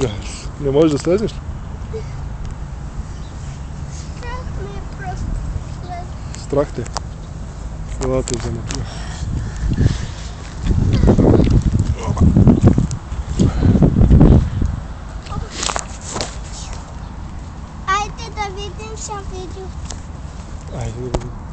Ужас. Не можеш слезеш? Страх мене просто слез. Страх ти? Слати вже не туди. А это доведемся видео. Ай, не видим.